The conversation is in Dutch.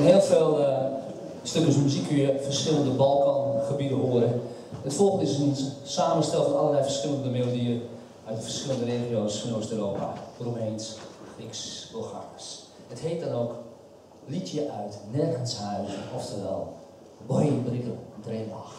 In heel veel uh, stukken muziek kun je verschillende Balkangebieden horen. Het volgende is een samenstel van allerlei verschillende melodieën uit de verschillende regio's van Oost-Europa. Roemeens, Grieks, Bulgaars. Het heet dan ook Liedje uit Nergens Huizen, oftewel Boy Brikkel Dreelach.